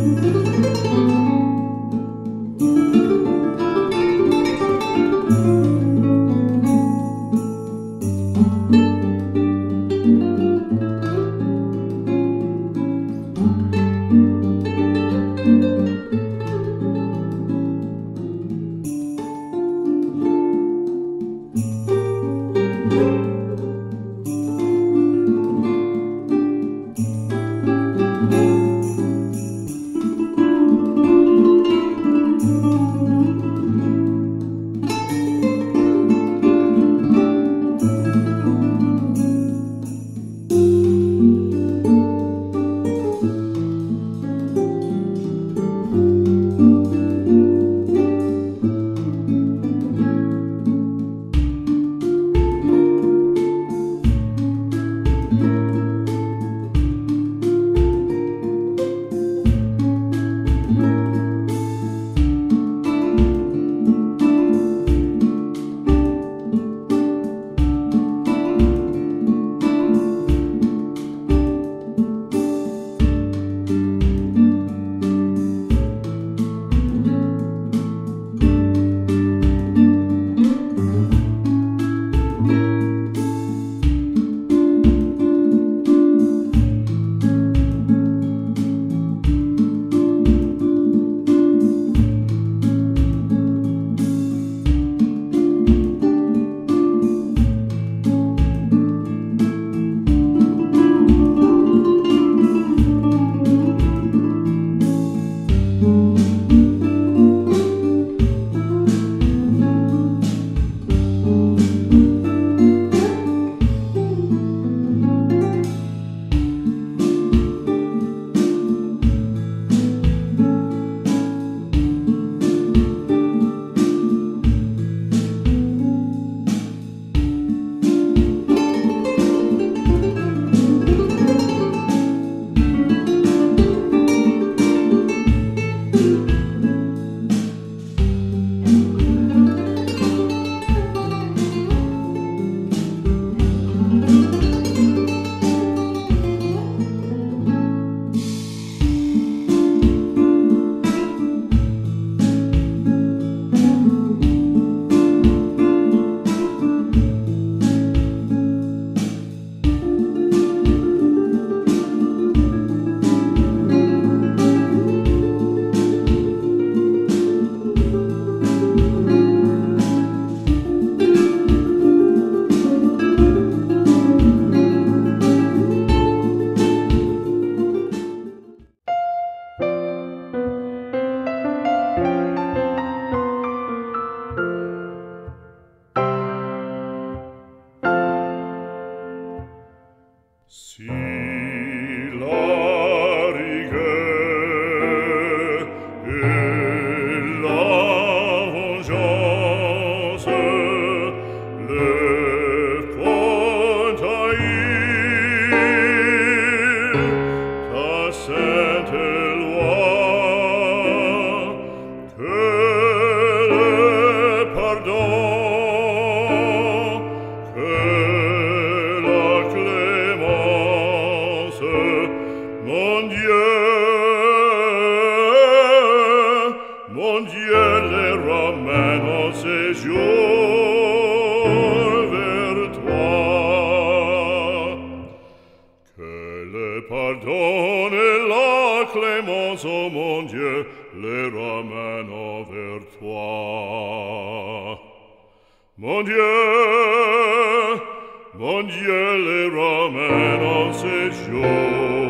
you. Mon Dieu, mon Dieu, les Romains en séjour.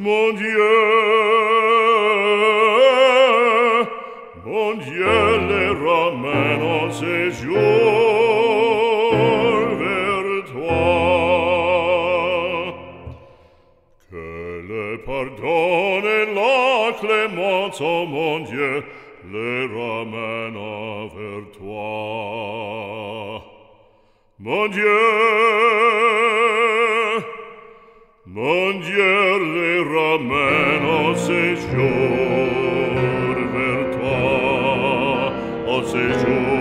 Mon Dieu, mon Dieu, les ramène en séjour vers toi. Que le pardon et la clémence, oh mon Dieu, les ramène vers toi. Mon Dieu, Mondier le ramène au séjour vers toi, au séjour